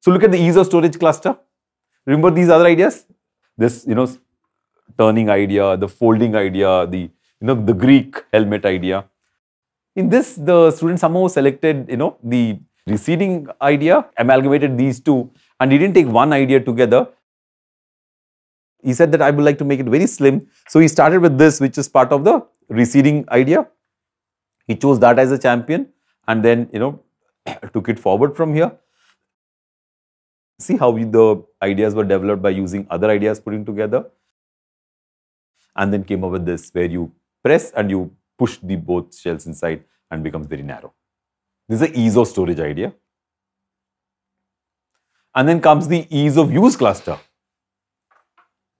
So look at the ease of storage cluster. Remember these other ideas? This, you know, turning idea, the folding idea, the, you know, the Greek helmet idea. In this, the student somehow selected, you know, the receding idea, amalgamated these two, and he didn't take one idea together. He said that I would like to make it very slim. So he started with this, which is part of the receding idea. He chose that as a champion and then, you know, took it forward from here. See how we, the ideas were developed by using other ideas putting together. And then came up with this where you press and you push the both shells inside and becomes very narrow. This is the ease of storage idea. And then comes the ease of use cluster.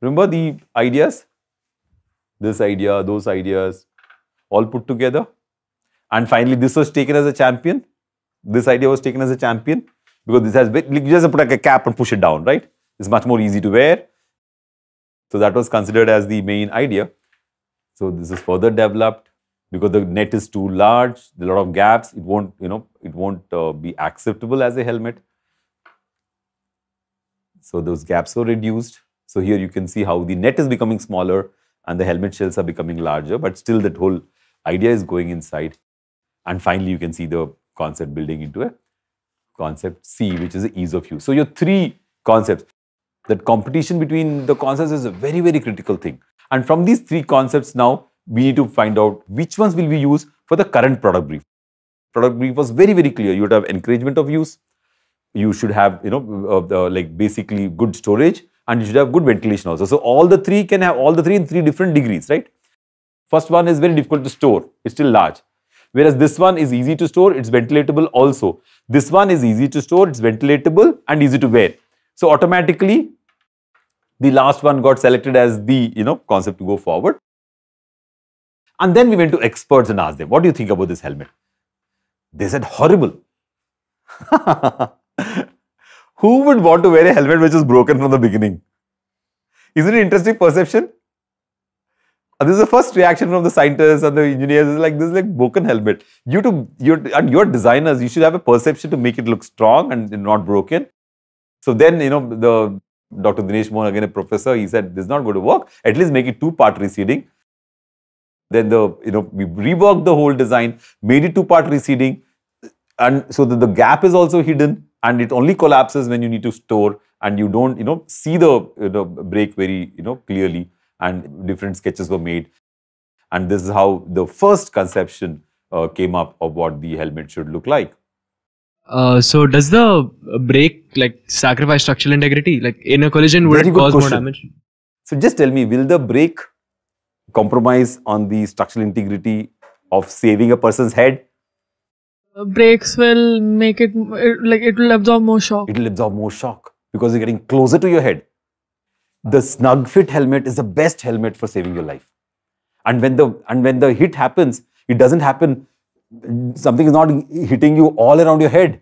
Remember the ideas? This idea, those ideas, all put together. And finally, this was taken as a champion. This idea was taken as a champion because this has, you just put like a cap and push it down, right? It's much more easy to wear. So that was considered as the main idea. So this is further developed because the net is too large, a lot of gaps. It won't, you know, it won't uh, be acceptable as a helmet. So those gaps were reduced. So here you can see how the net is becoming smaller and the helmet shells are becoming larger, but still that whole idea is going inside. And finally, you can see the concept building into a concept C, which is the ease of use. So your three concepts, that competition between the concepts is a very, very critical thing. And from these three concepts now, we need to find out which ones will we use for the current product brief. Product brief was very, very clear. You would have encouragement of use. You should have, you know, uh, the, like basically good storage and you should have good ventilation also. So all the three can have all the three in three different degrees, right? First one is very difficult to store. It's still large. Whereas this one is easy to store, it's ventilatable also. This one is easy to store, it's ventilatable and easy to wear. So automatically, the last one got selected as the you know concept to go forward. And then we went to experts and asked them, what do you think about this helmet? They said, horrible. Who would want to wear a helmet which is broken from the beginning? Isn't it interesting perception? Uh, this is the first reaction from the scientists and the engineers. Is like this is like broken helmet. You to you and your designers you should have a perception to make it look strong and not broken. So then you know the dr dinesh mohan again a professor he said this is not going to work. At least make it two part receding then the you know we reworked the whole design made it two part receding and so that the gap is also hidden and it only collapses when you need to store and you don't you know see the know, break very you know clearly and different sketches were made. And this is how the first conception uh, came up of what the helmet should look like. Uh, so does the break like sacrifice structural integrity? Like in a collision, would Very it cause question. more damage? So just tell me, will the break compromise on the structural integrity of saving a person's head? Uh, brakes will make it, it like it will absorb more shock. It will absorb more shock because you're getting closer to your head the snug fit helmet is the best helmet for saving your life. And when the and when the hit happens, it doesn't happen. Something is not hitting you all around your head.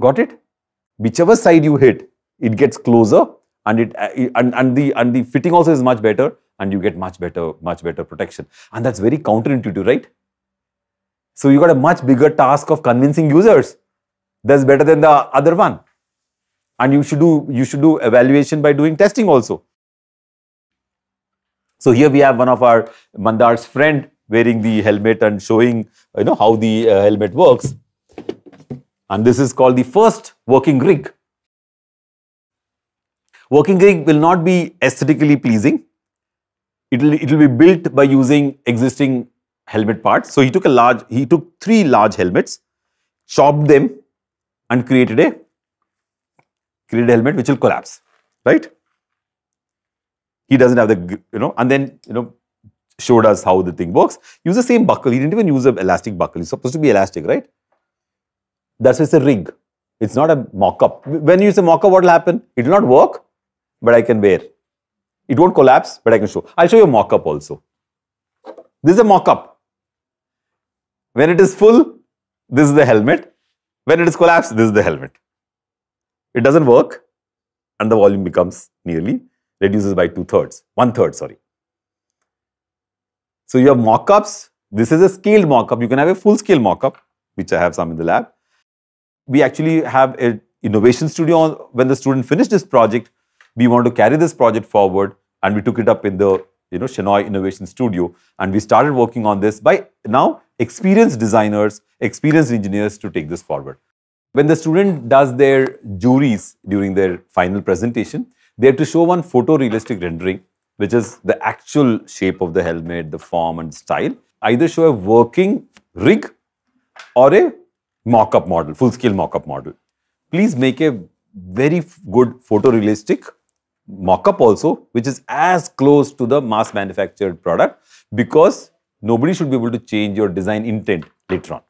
Got it? Whichever side you hit, it gets closer, and it and, and the and the fitting also is much better, and you get much better much better protection. And that's very counterintuitive, right? So you got a much bigger task of convincing users. That's better than the other one and you should do you should do evaluation by doing testing also. So here we have one of our mandar's friend wearing the helmet and showing you know how the uh, helmet works. And this is called the first working rig. Working rig will not be aesthetically pleasing. It will it will be built by using existing helmet parts. So he took a large he took three large helmets chopped them and created a a helmet which will collapse, right? He doesn't have the, you know, and then, you know, showed us how the thing works. Use the same buckle. He didn't even use an elastic buckle. It's supposed to be elastic, right? That's why it's a rig. It's not a mock-up. When you use a mock-up, what will happen? It will not work, but I can wear. It won't collapse, but I can show. I'll show you a mock-up also. This is a mock-up. When it is full, this is the helmet. When it is collapsed, this is the helmet. It doesn't work and the volume becomes nearly reduces by two thirds, one third, sorry. So you have mock-ups. This is a scaled mock-up. You can have a full scale mock-up, which I have some in the lab. We actually have a innovation studio, when the student finished this project, we want to carry this project forward and we took it up in the you know Shenoy Innovation Studio and we started working on this by now experienced designers, experienced engineers to take this forward. When the student does their juries during their final presentation, they have to show one photorealistic rendering, which is the actual shape of the helmet, the form and style. Either show a working rig or a mock-up model, full-scale mock-up model. Please make a very good photorealistic mock-up also, which is as close to the mass manufactured product because nobody should be able to change your design intent later on.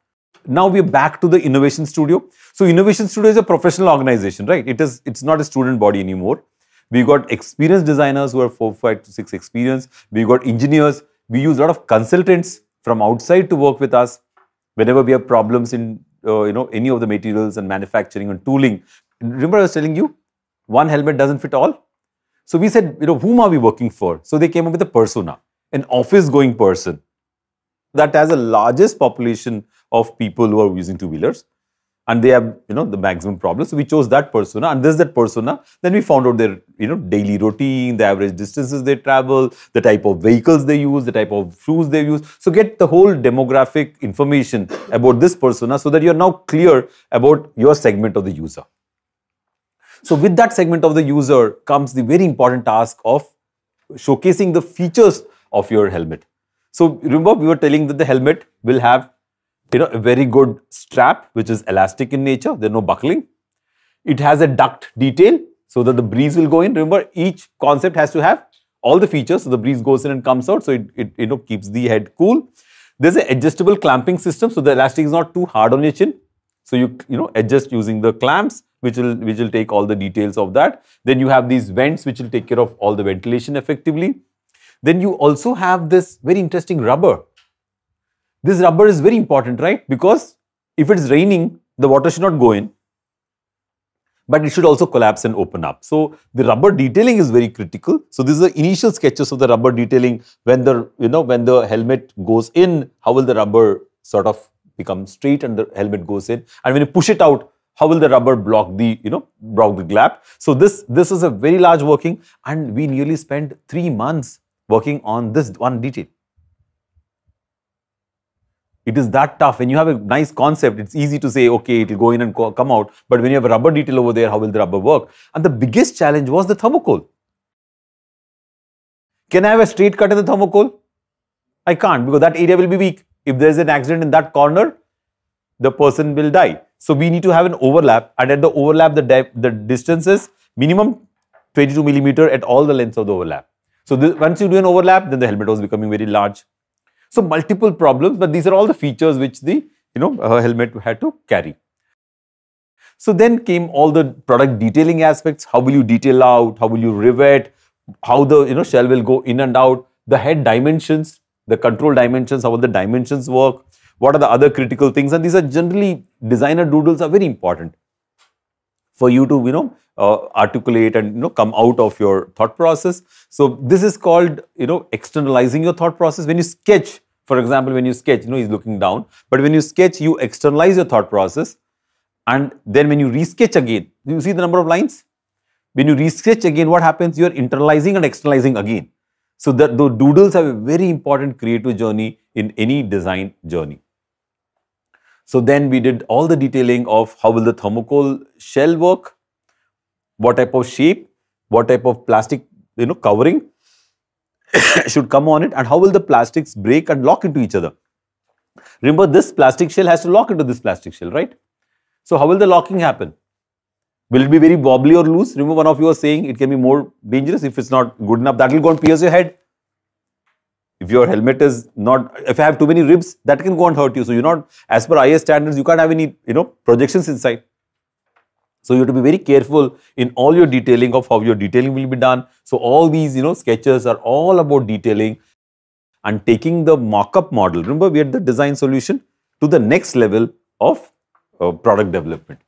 Now we are back to the innovation studio. So innovation studio is a professional organization, right? It is, it's not a student body anymore. We got experienced designers who are four, five to six experience. We got engineers. We use a lot of consultants from outside to work with us whenever we have problems in uh, you know any of the materials and manufacturing and tooling. Remember I was telling you, one helmet doesn't fit all. So we said, you know, whom are we working for? So they came up with a persona, an office-going person that has the largest population of people who are using two-wheelers. And they have you know the maximum problem so we chose that persona. And this is that persona then we found out their you know daily routine the average distances they travel the type of vehicles they use the type of shoes they use. So get the whole demographic information about this persona so that you're now clear about your segment of the user. So with that segment of the user comes the very important task of showcasing the features of your helmet. So remember we were telling that the helmet will have you know, a very good strap, which is elastic in nature. There's no buckling. It has a duct detail so that the breeze will go in. Remember, each concept has to have all the features. So the breeze goes in and comes out. So it, it you know keeps the head cool. There's an adjustable clamping system. So the elastic is not too hard on your chin. So you you know adjust using the clamps, which will which will take all the details of that. Then you have these vents, which will take care of all the ventilation effectively. Then you also have this very interesting rubber this rubber is very important, right? Because if it's raining, the water should not go in, but it should also collapse and open up. So the rubber detailing is very critical. So these are the initial sketches of the rubber detailing. When the you know when the helmet goes in, how will the rubber sort of become straight and the helmet goes in? And when you push it out, how will the rubber block the you know block the gap? So this this is a very large working, and we nearly spent three months working on this one detail. It is that tough. When you have a nice concept, it's easy to say, okay, it will go in and come out. But when you have a rubber detail over there, how will the rubber work? And the biggest challenge was the thermocol. Can I have a straight cut in the thermocol? I can't because that area will be weak. If there's an accident in that corner, the person will die. So we need to have an overlap. And at the overlap, the, the distance is minimum 22 millimeter at all the lengths of the overlap. So this, once you do an overlap, then the helmet was becoming very large. So multiple problems, but these are all the features which the you know helmet had to carry. So then came all the product detailing aspects. How will you detail out? How will you rivet? How the you know shell will go in and out? The head dimensions, the control dimensions, how will the dimensions work? What are the other critical things? And these are generally designer doodles are very important for you to you know uh, articulate and you know come out of your thought process so this is called you know externalizing your thought process when you sketch for example when you sketch you know he's looking down. But when you sketch you externalize your thought process. And then when you resketch again you see the number of lines? When you resketch again what happens? You are internalizing and externalizing again. So that the doodles have a very important creative journey in any design journey. So then we did all the detailing of how will the thermocol shell work, what type of shape, what type of plastic you know covering should come on it and how will the plastics break and lock into each other. Remember this plastic shell has to lock into this plastic shell, right? So how will the locking happen? Will it be very wobbly or loose? Remember one of you was saying it can be more dangerous if it's not good enough. That will go and pierce your head. If your helmet is not, if I have too many ribs, that can go and hurt you. So you're not, as per IS standards, you can't have any, you know, projections inside. So you have to be very careful in all your detailing of how your detailing will be done. So all these, you know, sketches are all about detailing and taking the mock-up model. Remember, we had the design solution to the next level of uh, product development.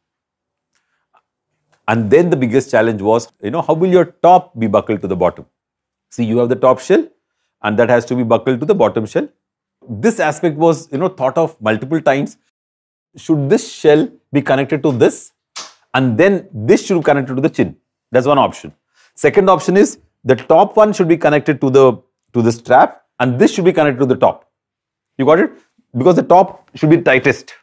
And then the biggest challenge was, you know, how will your top be buckled to the bottom? See, you have the top shell, and that has to be buckled to the bottom shell. This aspect was you know thought of multiple times. Should this shell be connected to this and then this should be connected to the chin. That's one option. Second option is the top one should be connected to the to the strap, and this should be connected to the top. You got it? Because the top should be tightest.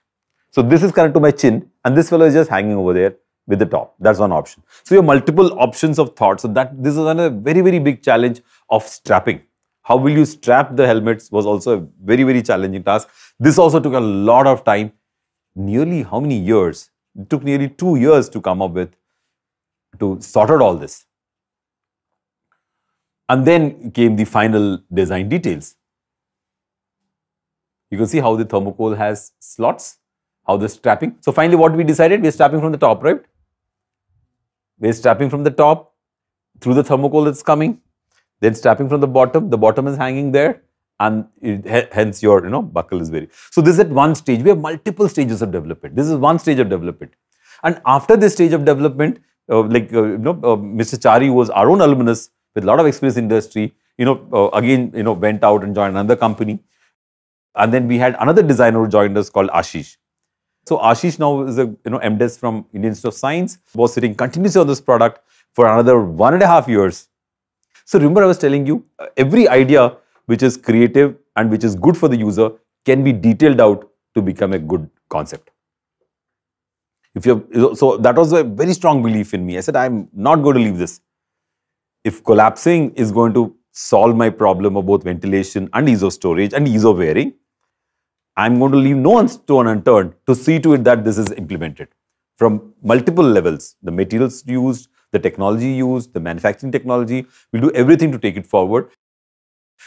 So this is connected to my chin, and this fellow is just hanging over there with the top. That's one option. So you have multiple options of thought. So that this is another very, very big challenge of strapping. How will you strap the helmets was also a very, very challenging task. This also took a lot of time. Nearly how many years? It took nearly two years to come up with, to sort out all this. And then came the final design details. You can see how the thermocol has slots, how the strapping. So finally what we decided, we're strapping from the top, right? We're strapping from the top through the thermocol that's coming, then strapping from the bottom. The bottom is hanging there, and it, hence your you know buckle is very. So this is at one stage. We have multiple stages of development. This is one stage of development, and after this stage of development, uh, like uh, you know, uh, Mr. Chari was our own alumnus with a lot of experience in industry. You know, uh, again you know went out and joined another company, and then we had another designer who joined us called Ashish. So Ashish now is a you know MDes from Indian Institute of Science, was sitting continuously on this product for another one and a half years. So remember I was telling you, uh, every idea which is creative and which is good for the user can be detailed out to become a good concept. If you so that was a very strong belief in me. I said I'm not going to leave this. If collapsing is going to solve my problem of both ventilation and ease of storage and ease of wearing, I'm going to leave no stone unturned to see to it that this is implemented from multiple levels. The materials used, the technology used, the manufacturing technology. We'll do everything to take it forward.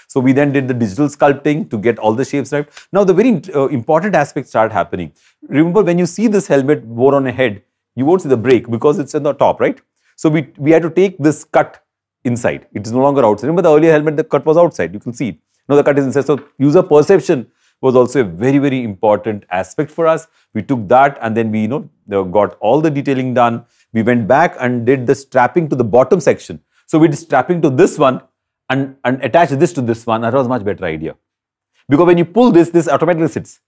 So we then did the digital sculpting to get all the shapes right. Now the very uh, important aspects start happening. Remember when you see this helmet wore on a head, you won't see the break because it's on the top, right? So we, we had to take this cut inside. It is no longer outside. Remember the earlier helmet, the cut was outside. You can see it. Now the cut is inside. So user perception was also a very, very important aspect for us. We took that and then we, you know, got all the detailing done. We went back and did the strapping to the bottom section. So we did strapping to this one and, and attach this to this one. That was much better idea. Because when you pull this, this automatically sits.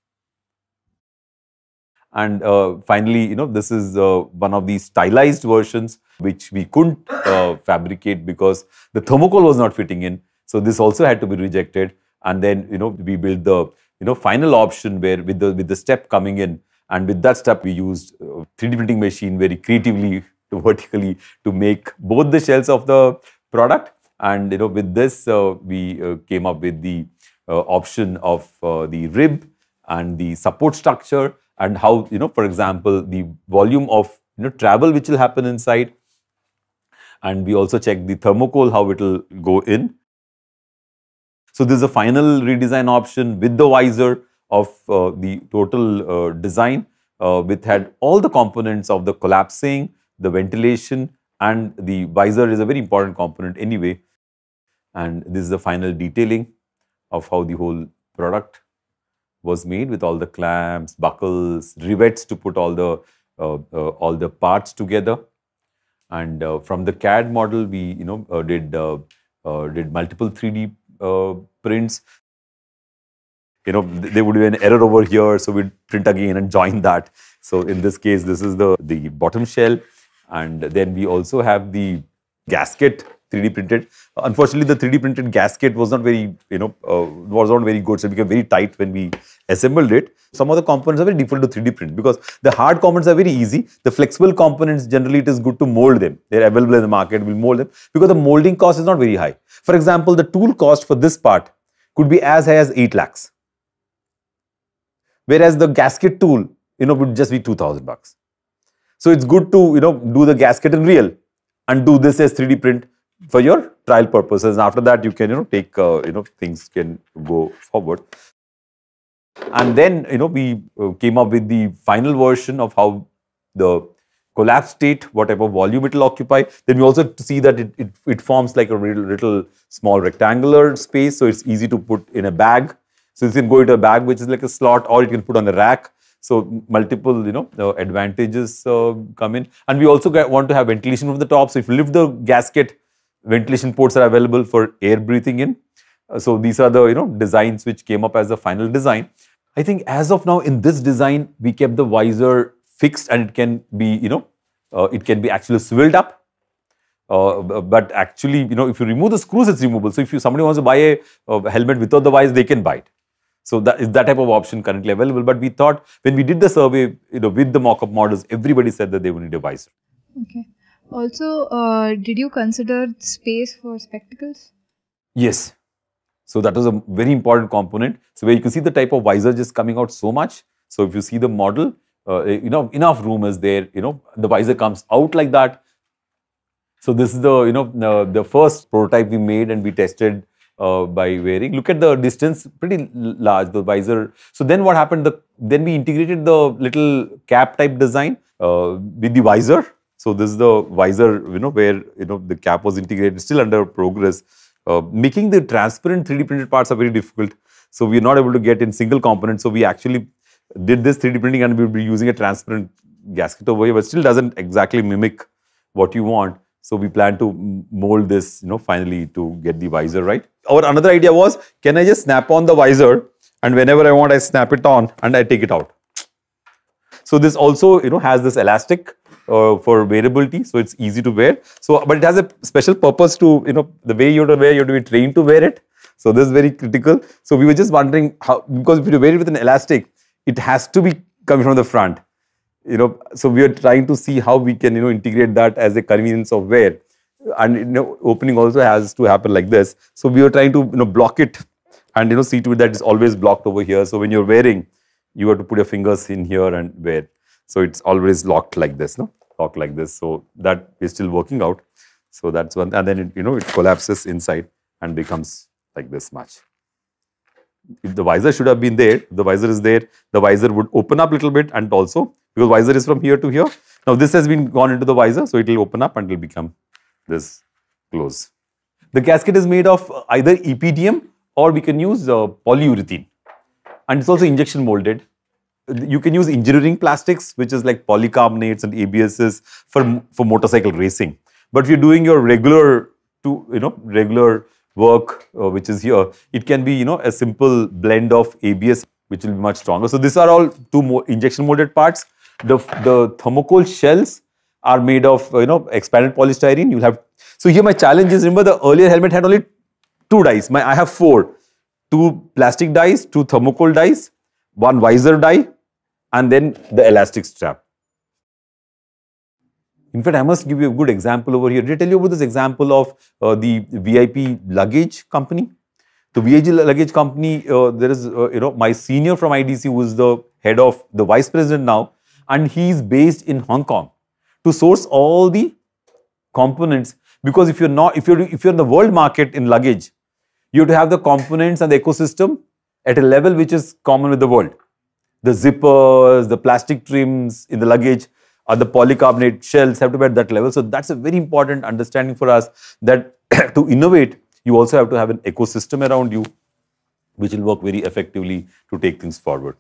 And uh, finally, you know, this is uh, one of the stylized versions which we couldn't uh, fabricate because the thermocol was not fitting in. So this also had to be rejected. And then, you know, we built the you know final option where with the with the step coming in and with that step we used 3d uh, printing machine very creatively to vertically to make both the shells of the product and you know with this uh, we uh, came up with the uh, option of the rib and the support structure and how you know for example the volume of you know travel which will happen inside and we also check the thermocol how it will go in so this is a final redesign option with the visor of uh, the total uh, design uh, with had all the components of the collapsing, the ventilation and the visor is a very important component anyway. And this is the final detailing of how the whole product was made with all the clamps, buckles, rivets to put all the uh, uh, all the parts together. And uh, from the CAD model, we you know did did multiple 3D uh, prints, you know, there would be an error over here, so we'd print again and join that. So in this case, this is the, the bottom shell. And then we also have the gasket 3D printed. Unfortunately, the 3D printed gasket was not very, you know, uh, was not very good. So it became very tight when we assembled it. Some of the components are very difficult to 3D print because the hard components are very easy. The flexible components, generally, it is good to mold them. They're available in the market, we'll mold them because the molding cost is not very high. For example, the tool cost for this part could be as high as 8 lakhs. Whereas the gasket tool, you know, would just be 2000 bucks. So it's good to, you know, do the gasket in real and do this as 3D print for your trial purposes. After that, you can, you know, take, uh, you know, things can go forward. And then, you know, we uh, came up with the final version of how the collapse state, whatever volume it will occupy. Then we also see that it, it, it forms like a little, little small rectangular space. So it's easy to put in a bag. So you can go into a bag, which is like a slot, or you can put on a rack. So multiple, you know, uh, advantages uh, come in. And we also get, want to have ventilation from the top. So if you lift the gasket, ventilation ports are available for air breathing in. Uh, so these are the, you know, designs which came up as the final design. I think as of now in this design, we kept the visor fixed and it can be, you know, Uh, it can be actually swiveled up. Uh, but actually, you know, if you remove the screws, it's removable. So if you somebody wants to buy a, helmet without the visor, they can buy it. So that is that type of option currently available. But we thought when we did the survey, you know, with the mock-up models, everybody said that they would need a visor. Okay. Also, uh, did you consider space for spectacles? Yes. So that was a very important component. So where you can see the type of visor just coming out so much. So if you see the model, uh, you know, enough room is there. You know, the visor comes out like that. So this is the you know the, the first prototype we made and we tested uh, by wearing. Look at the distance, pretty large. The visor. So then what happened? The then we integrated the little cap type design uh, with the visor. So this is the visor, you know, where you know the cap was integrated. Still under progress. Uh, making the transparent 3D printed parts are very difficult. So we are not able to get in single component. So we actually did this 3D printing and we'll be using a transparent gasket over here, but still doesn't exactly mimic what you want. So we plan to mold this, you know, finally to get the visor right. Our another idea was, can I just snap on the visor and whenever I want, I snap it on and I take it out. So this also, you know, has this elastic uh, for wearability, so it's easy to wear. So, but it has a special purpose to, you know, the way you have to wear, you have to be trained to wear it. So this is very critical. So we were just wondering how, because if you wear it with an elastic, it has to be coming from the front. You know, so we are trying to see how we can, you know, integrate that as a convenience of wear. And you know, opening also has to happen like this. So we are trying to, you know, block it and you know, see to it that it's always blocked over here. So when you're wearing, you have to put your fingers in here and wear. So it's always locked like this, no? Locked like this. So that is still working out. So that's one. And then it, you know it collapses inside and becomes like this much. If the visor should have been there, the visor is there. The visor would open up a little bit and also because visor is from here to here. Now this has been gone into the visor, so it will open up and it will become this close. The gasket is made of either EPDM or we can use uh, polyurethane and it's also injection molded. You can use engineering plastics, which is like polycarbonates and ABSs for for motorcycle racing. But if you're doing your regular to you know regular work, uh, which is here, it can be you know a simple blend of ABS, which will be much stronger. So these are all two more injection molded parts. The the thermocol shells are made of you know expanded polystyrene. You'll have so here my challenge is remember the earlier helmet had only two dies. My I have four two plastic dies, two thermocol dies, one visor die, and then the elastic strap. In fact, I must give you a good example over here. Did I tell you about this example of uh, the VIP luggage company? The VIP luggage company, uh, there is, uh, you know, my senior from IDC who is the head of the vice president now, and he's based in Hong Kong to source all the components. Because if you're not, if you're if you're in the world market in luggage, you have to have the components and the ecosystem at a level which is common with the world. The zippers, the plastic trims in the luggage, or the polycarbonate shells have to be at that level. So that's a very important understanding for us that to innovate, you also have to have an ecosystem around you which will work very effectively to take things forward.